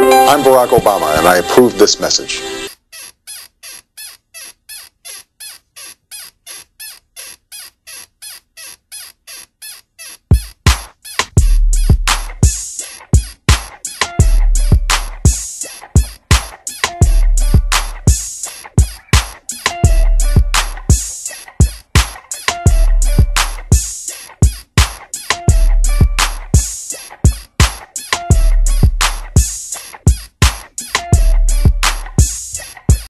I'm Barack Obama, and I approve this message.